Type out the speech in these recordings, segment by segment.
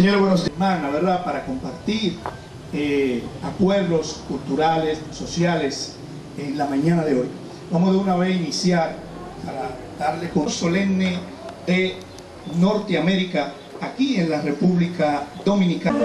Señores, buenos días, ¿verdad? Para compartir eh, acuerdos culturales, sociales en la mañana de hoy. Vamos de una vez a iniciar para darle con solemne de Norteamérica aquí en la República Dominicana.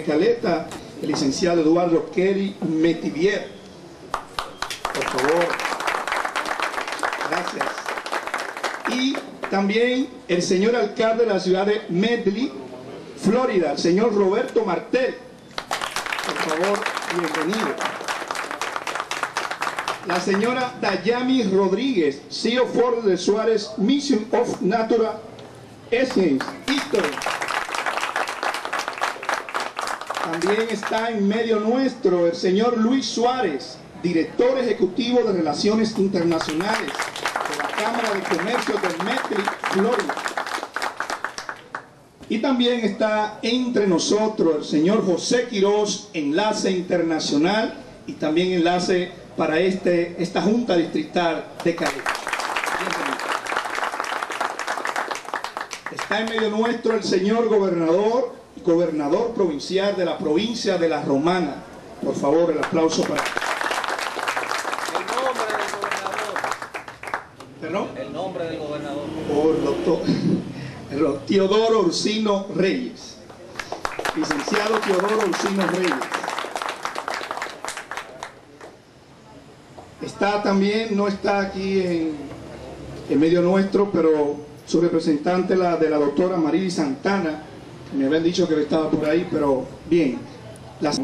De Caleta, el licenciado Eduardo Kelly Metivier. Por favor. Gracias. Y también el señor alcalde de la ciudad de Medley, Florida, el señor Roberto Martel. Por favor, bienvenido. La señora Dayami Rodríguez, CEO Ford de Suárez Mission of Natural Essence, History. También está en medio nuestro el señor Luis Suárez, director ejecutivo de Relaciones Internacionales de la Cámara de Comercio del Metri, Florida. Y también está entre nosotros el señor José Quirós, enlace internacional y también enlace para este, esta Junta Distrital de. Bienvenido. Está en medio nuestro el señor gobernador gobernador provincial de la provincia de La Romana. Por favor, el aplauso para... El nombre del gobernador. ¿Perdón? El nombre del gobernador. Por doctor Teodoro Ursino Reyes. Licenciado Teodoro Ursino Reyes. Está también, no está aquí en, en medio nuestro, pero su representante, la de la doctora Marily Santana, me habían dicho que estaba por ahí, pero bien, las.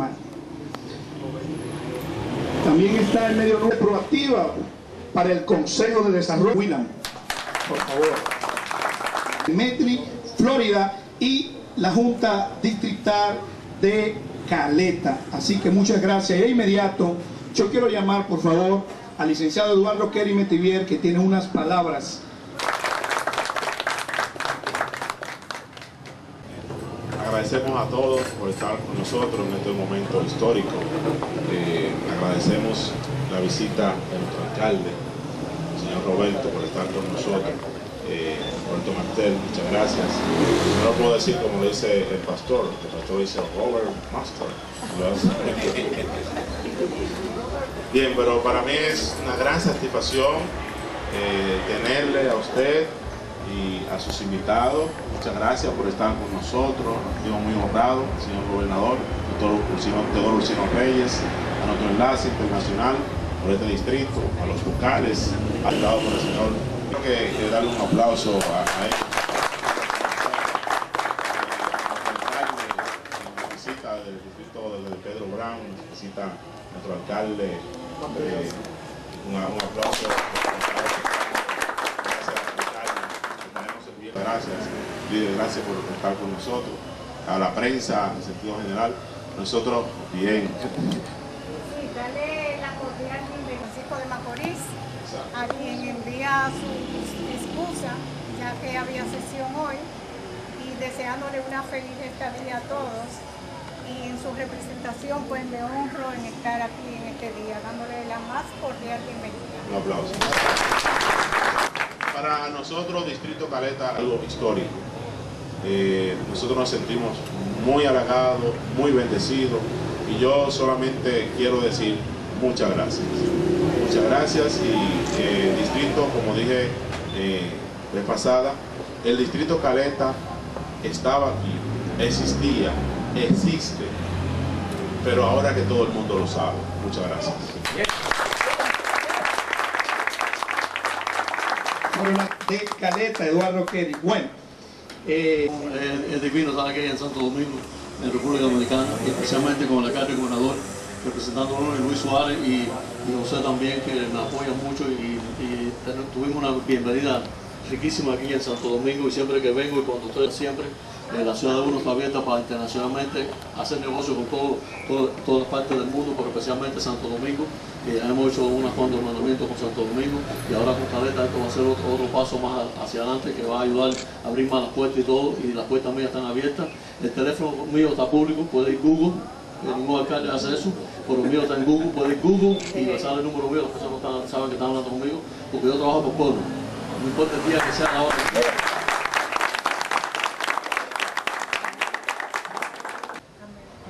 También está en medio nuestro proactiva para el Consejo de Desarrollo Willam, por favor. Metri, Florida y la Junta Distrital de Caleta. Así que muchas gracias. Y de inmediato, yo quiero llamar, por favor, al licenciado Eduardo Kerry Metivier, que tiene unas palabras agradecemos a todos por estar con nosotros en este momento histórico. Eh, agradecemos la visita de nuestro alcalde, el señor Roberto, por estar con nosotros. Eh, Roberto Martel, muchas gracias. No lo puedo decir como dice el pastor, el pastor dice Robert Master. Bien, pero para mí es una gran satisfacción eh, tenerle a usted y a sus invitados. Muchas gracias por estar con nosotros. Nos sentimos muy honrados, señor gobernador, doctor Teodoro Ursino Reyes, a nuestro enlace internacional por este distrito, a los vocales, ayudado por el señor. Creo que, darle un aplauso a, a él. Visita del distrito de Pedro Brown, visita nuestro alcalde. Eh, un, un aplauso. Gracias, líder, gracias por estar con nosotros. A la prensa, en sentido general, nosotros bien. Sí, dale la cordial de Francisco de Macorís, a quien envía su excusa, ya que había sesión hoy, y deseándole una feliz estadía a todos. Y en su representación, pues me honro en estar aquí en este día, dándole la más cordial bienvenida. Un aplauso. Para nosotros, Distrito Caleta, algo histórico. Eh, nosotros nos sentimos muy halagados, muy bendecidos y yo solamente quiero decir muchas gracias. Muchas gracias y eh, distrito, como dije eh, de pasada, el distrito Caleta estaba aquí, existía, existe, pero ahora que todo el mundo lo sabe. Muchas gracias. De Caleta, Eduardo Kerry. Bueno, eh, es, es divino estar aquí en Santo Domingo, en República Dominicana, especialmente con alcalde y gobernador, representándonos Luis Suárez y, y José también, que nos apoyan mucho y, tuvimos una bienvenida riquísima aquí en Santo Domingo y siempre que vengo y cuando ustedes siempre, la ciudad de uno está abierta para internacionalmente hacer negocios con todo, todo- partes del mundo, pero especialmente Santo Domingo. Eh, hemos hecho unos cuantos hermanamientos con Santo Domingo y ahora con Caleta esto va a ser otro, otro paso más hacia adelante que va a ayudar a abrir más las puertas y todo y las puertas mías están abiertas. El teléfono mío está público, puede ir Google, ningún alcalde hace eso, pero el mío está en Google, puede ir Google y le sale el número mío, las personas están- saben que están hablando conmigo, porque yo trabajo por pueblo. No importa el día que sea la hora que sea.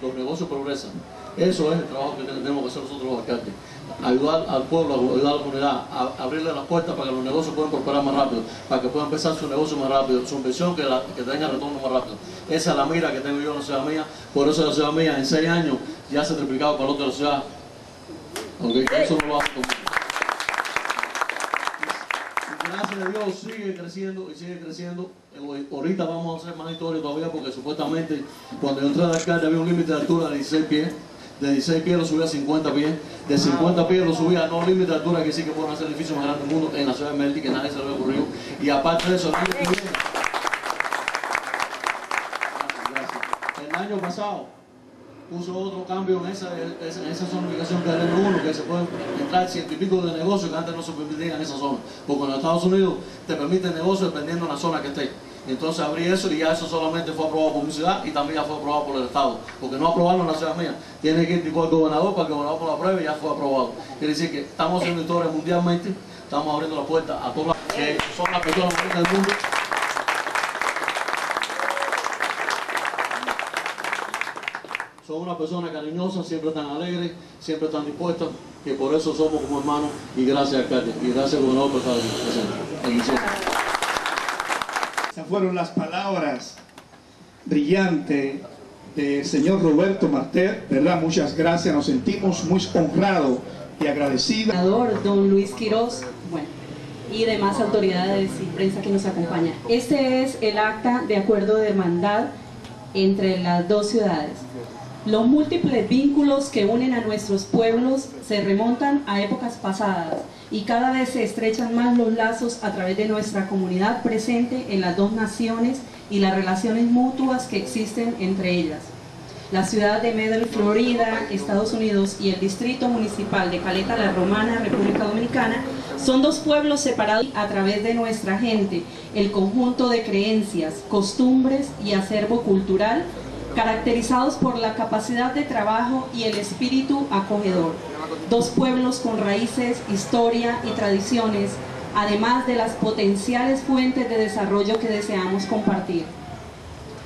Los negocios progresan. Eso es el trabajo que tenemos que hacer nosotros los alcaldes. Ayudar al pueblo, ayudar a la comunidad, a abrirle las puertas para que los negocios puedan prosperar más rápido, para que puedan empezar su negocio más rápido, su inversión que, tenga retorno más rápido. Esa es la mira que tengo yo en la ciudad mía. Por eso la ciudad mía en seis años ya se ha triplicado para el otro ciudad. A Dios sigue creciendo y sigue creciendo. Ahorita vamos a hacer más historia todavía porque supuestamente cuando yo entré al alcalde había un límite de altura de 16 pies. De 16 pies lo subía a 50 pies. De 50 pies lo subía a no límite de altura que sí que pueden hacer edificios más grandes del mundo en la ciudad de Melty que nadie se le había ocurrido. Y aparte de eso, el año que viene. Gracias, gracias. El año pasado puso otro cambio en esa, en esa zonificación que era el uno, que se pueden entrar ciento y de negocios que antes no se permitían en esa zona. Porque en los Estados Unidos te permiten negocios dependiendo de la zona que esté. Entonces abrí eso y ya eso solamente fue aprobado por mi ciudad y también ya fue aprobado por el Estado. Porque no aprobarlo en la ciudad mía. Tiene que ir tipo al gobernador para que el gobernador por la prueba y ya fue aprobado. Quiere decir que estamos haciendo historia mundialmente, estamos abriendo la puerta a todas las personas más del mundo. Son una persona cariñosa, siempre están alegres, siempre están dispuestas, que por eso somos como hermanos y gracias alcalde y gracias gobernador por estar aquí presente. Esas fueron las palabras brillantes del señor Roberto Martel, ¿verdad? Muchas gracias, nos sentimos muy honrados y agradecidos. don Luis Quirós, bueno, y demás autoridades y prensa que nos acompaña. Este es el acta de acuerdo de hermandad entre las dos ciudades. Los múltiples vínculos que unen a nuestros pueblos se remontan a épocas pasadas y cada vez se estrechan más los lazos a través de nuestra comunidad presente en las dos naciones y las relaciones mutuas que existen entre ellas. La ciudad de Medellín, Florida, Estados Unidos y el distrito municipal de Caleta la Romana, República Dominicana, son dos pueblos separados a través de nuestra gente, el conjunto de creencias, costumbres y acervo cultural caracterizados por la capacidad de trabajo y el espíritu acogedor. Dos pueblos con raíces, historia y tradiciones, además de las potenciales fuentes de desarrollo que deseamos compartir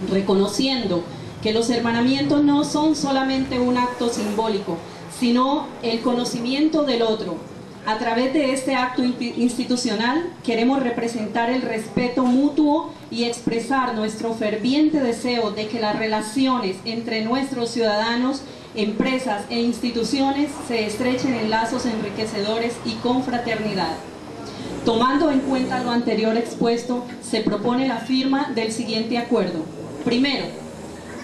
reconociendo que los hermanamientos no son solamente un acto simbólico, sino el conocimiento del otro. A través de este acto institucional queremos representar el respeto mutuo y expresar nuestro ferviente deseo de que las relaciones entre nuestros ciudadanos, empresas e instituciones se estrechen en lazos enriquecedores y con fraternidad. Tomando en cuenta lo anterior expuesto, se propone la firma del siguiente acuerdo. Primero,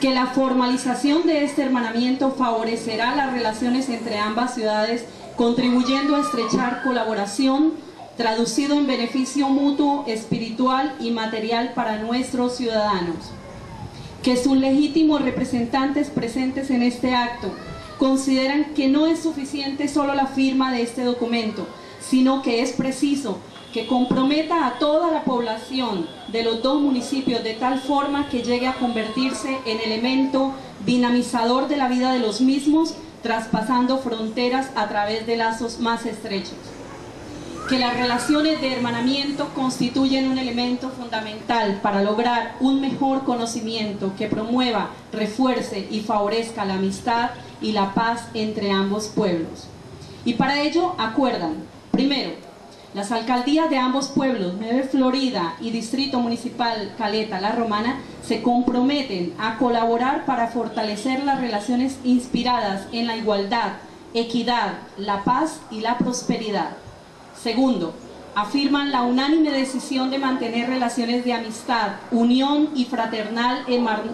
que la formalización de este hermanamiento favorecerá las relaciones entre ambas ciudades, contribuyendo a estrechar colaboración, traducido en beneficio mutuo, espiritual y material para nuestros ciudadanos. Que sus legítimos representantes presentes en este acto consideran que no es suficiente solo la firma de este documento, sino que es preciso que comprometa a toda la población de los dos municipios de tal forma que llegue a convertirse en elemento dinamizador de la vida de los mismos, traspasando fronteras a través de lazos más estrechos que las relaciones de hermanamiento constituyen un elemento fundamental para lograr un mejor conocimiento que promueva, refuerce y favorezca la amistad y la paz entre ambos pueblos. Y para ello acuerdan, primero, las alcaldías de ambos pueblos, Nueve Florida y Distrito Municipal Caleta La Romana, se comprometen a colaborar para fortalecer las relaciones inspiradas en la igualdad, equidad, la paz y la prosperidad. Segundo, afirman la unánime decisión de mantener relaciones de amistad, unión y fraternal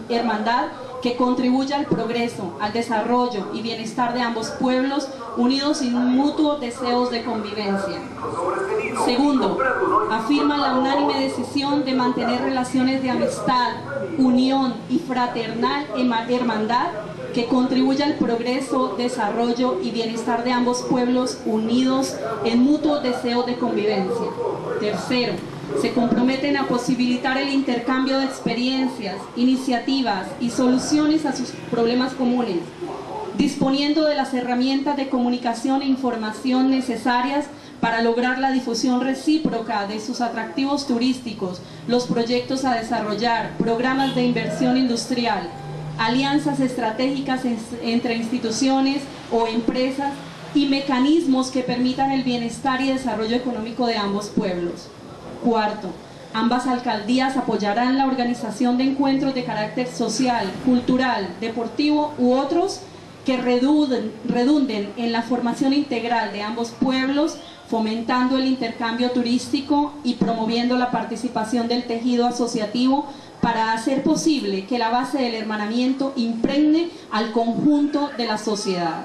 hermandad que contribuya al progreso, al desarrollo y bienestar de ambos pueblos unidos sin mutuos deseos de convivencia. Segundo, afirma la unánime decisión de mantener relaciones de amistad, unión y fraternal hermandad que contribuya al progreso, desarrollo y bienestar de ambos pueblos unidos en mutuo deseo de convivencia. Tercero, se comprometen a posibilitar el intercambio de experiencias, iniciativas y soluciones a sus problemas comunes, disponiendo de las herramientas de comunicación e información necesarias para lograr la difusión recíproca de sus atractivos turísticos, los proyectos a desarrollar, programas de inversión industrial, alianzas estratégicas entre instituciones o empresas y mecanismos que permitan el bienestar y desarrollo económico de ambos pueblos. Cuarto, ambas alcaldías apoyarán la organización de encuentros de carácter social, cultural, deportivo u otros que redunden, en la formación integral de ambos pueblos, fomentando el intercambio turístico y promoviendo la participación del tejido asociativo para hacer posible que la base del hermanamiento impregne al conjunto de la sociedad.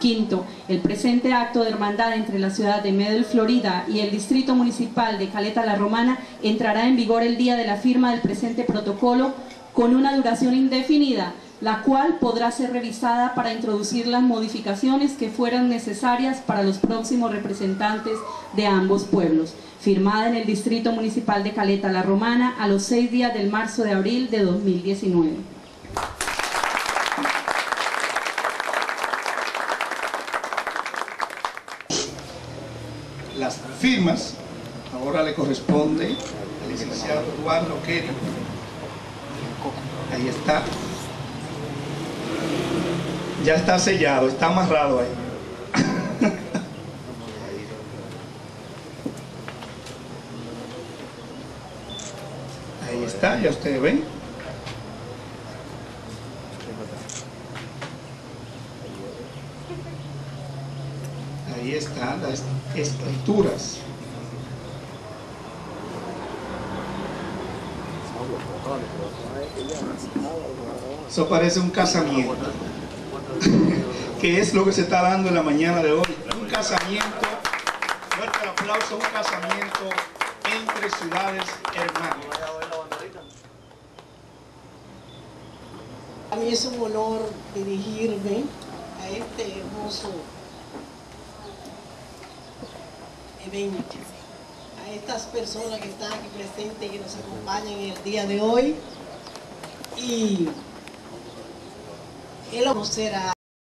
Quinto, el presente acto de hermandad entre la ciudad de Medel, Florida y el distrito municipal de Caleta la Romana entrará en vigor el día de la firma del presente protocolo con una duración indefinida, la cual podrá ser revisada para introducir las modificaciones que fueran necesarias para los próximos representantes de ambos pueblos firmada en el Distrito Municipal de Caleta La Romana a los seis días del marzo de abril de 2019. Las firmas ahora le corresponde al licenciado Eduardo Kerry. Ahí está. Ya está sellado, está amarrado ahí. Ahí está, ya ustedes ven. Ahí están las escrituras. Eso parece un casamiento. ¿Qué es lo que se está dando en la mañana de hoy? Un casamiento, fuerte el aplauso, un casamiento entre ciudades hermanas. A mí es un honor dirigirme a este hermoso a estas personas que están aquí presentes y que nos acompañan en el día de hoy. Y él conocerá